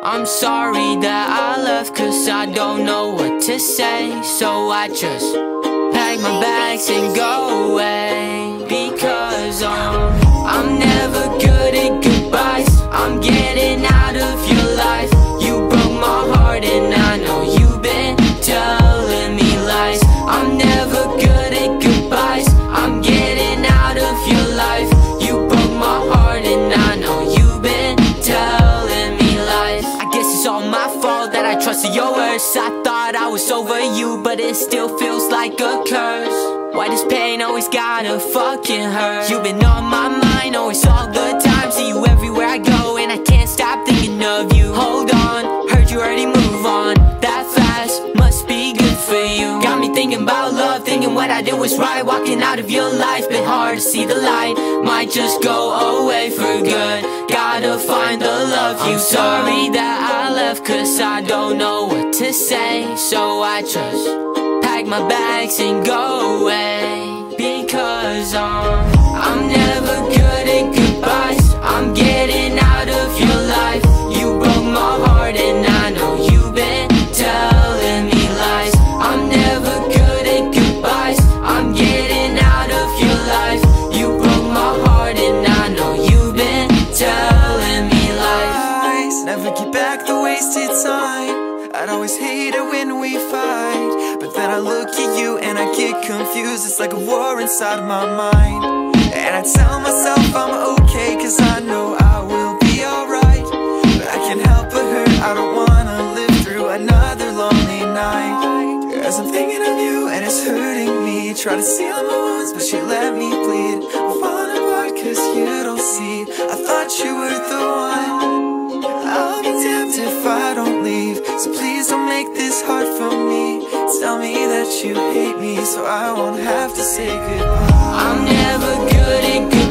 I'm sorry that I left cause I don't know what to say. So I just pack my bags and go trusted your words I thought I was over you but it still feels like a curse Why does pain always gotta fucking hurt? You've been on my mind always all thinking what I did was right. Walking out of your life, been hard to see the light. Might just go away for good. Gotta find the love. You sorry that I left cause I don't know what to say. So I just pack my bags and go away. Because I'm I'd always hate it when we fight. But then I look at you and I get confused. It's like a war inside my mind. And I tell myself I'm okay Cause I know I will be alright. But I can't help but hurt. I don't wanna live through another lonely night. Cause I'm thinking of you and it's hurting me Try to seal my wounds but she let me bleed. I'm falling apart cause you don't see. I thought you were make this hard for me. Tell me that you hate me So I won't have to say goodbye. I'm never good at goodbyes